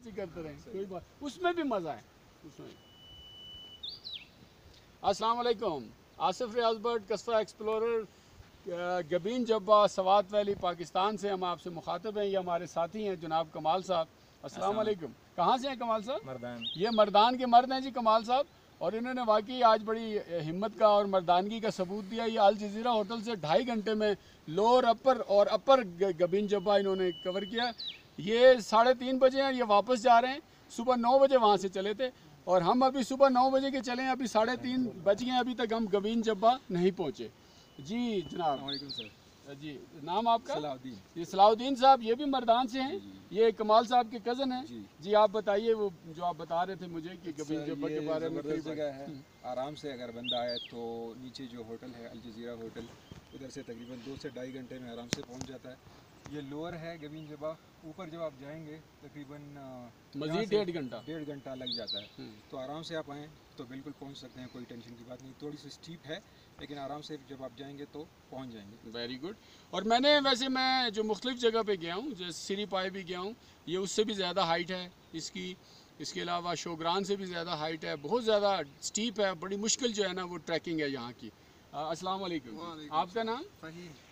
مرضی کرتے رہیں کوئی بات اس میں بھی مزہ ہے اس میں السلام علیکم آصف ریاض برڈ کسفا ایکسپلورر گبین جبا سوات ویلی پاکستان سے ہم آپ سے مخاطب ہیں یہ ہمارے ساتھی ہیں جناب کمال صاحب۔ السلام علیکم کہاں سے ہیں کمال صاحب؟ مردان۔ یہ مردان کے مرد ہیں جی کمال صاحب اور انہوں نے واقعی آج بڑی ہمت کا اور مردانگی کا ثبوت دیا۔ یہ الجزیرہ ہوٹل سے ڈھائی گھنٹے میں لوور اپر اور اپر گبین جبا انہوں نے کور کیا۔ یہ ساڑھے تین بجے ہیں یہ واپس جا رہے ہیں۔ صبح نو بجے وہاں سے چلے تھے۔ اور ہم ابھی صبح نو بجے کے چلے ہیں ابھی ساڑھے تین بج گئے ہیں ابھی تک ہم گبین جبا نہیں پہنچے۔ جی جناب۔ علیکم سر۔ جی نام آپ کا؟ صلاح الدین۔ یہ الدین صاحب یہ بھی مردان سے ہیں؟ یہ کمال صاحب کے کزن ہیں؟ جی۔ جی آپ بتائیے وہ جو آپ بتا رہے تھے مجھے کہ گبین جبا کے بارے میں جگہ ہے۔ آرام سے اگر بندہ آئے تو نیچے جو ہوٹل ہے الجزیرہ ہوٹل ادھر سے تقریباً دو سے ڈھائی گھنٹے میں آرام سے پہنچ جاتا ہے۔ یہ لوور ہے گبین جبا اوپر جب آپ جائیں گے تقریباً مزید ڈیڑھ گھنٹہ۔ ڈیڑھ گھنٹہ لگ جاتا ہے۔ تو آرام سے آپ آئیں تو بالکل پہنچ سکتے ہیں کوئی ٹینشن کی بات نہیں۔ تھوڑی سی اسٹیپ ہے لیکن آرام سے جب آپ جائیں گے تو پہنچ جائیں گے۔ ویری گڈ اور میں نے ویسے میں جو مختلف جگہ پہ گیا ہوں جیسے سری پائے بھی گیا ہوں یہ اس سے بھی زیادہ ہائٹ ہے۔ اس کی اس کے علاوہ شوگران سے بھی زیادہ ہائٹ ہے۔ بہت زیادہ اسٹیپ ہے بڑی مشکل جو ہے نا وہ ٹریکنگ ہے یہاں کی۔ السلام علیکم۔ آپ کا نام؟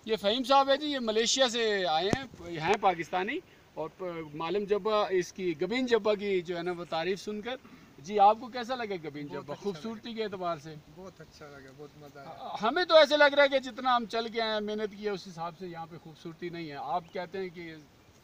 یہ فہیم صاحب ہے جی یہ ملیشیا سے آئے ہیں ہیں پاکستانی۔ اور معلم جبا اس کی گبین جبا کی جو ہے نا وہ تعریف سن کر۔ جی آپ کو کیسا لگے گبین جبا خوبصورتی کے اعتبار سے۔ بہت اچھا لگا بہت مزہ آیا۔ ہمیں تو ایسے لگ رہا ہے کہ جتنا ہم چل کے آئے ہیں محنت کی ہے اس حساب سے یہاں پہ خوبصورتی نہیں ہے۔ آپ کہتے ہیں کہ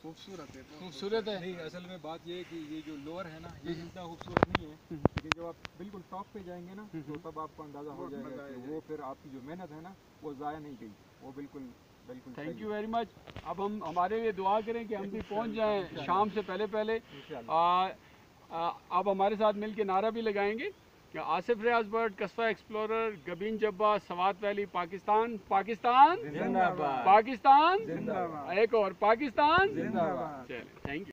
خوبصورت ہے خوبصورت ہے۔ نہیں اصل میں بات یہ ہے کہ یہ جو لوور ہے نا یہ اتنا خوبصورت نہیں ہے لیکن جب آپ بالکل ٹاپ پہ جائیں گے نا تو تب آپ کو اندازہ ہو جائے گا کہ وہ پھر آپ کی جو محنت ہے نا وہ ضائع نہیں گئی وہ بالکل بالکل تھینک یو ویری مچ اب ہم ہمارے لیے دعا کریں کہ ہم بھی پہنچ جائیں شام سے پہلے پہلے۔ آپ ہمارے ساتھ مل کے نعرہ بھی لگائیں گے۔ آصف ریاض برڈ قصبہ ایکسپلورر گبین جبا سوات ویلی پاکستان پاکستان؟ پاکستان؟ ایک اور پاکستان؟ چلیں تھینک یو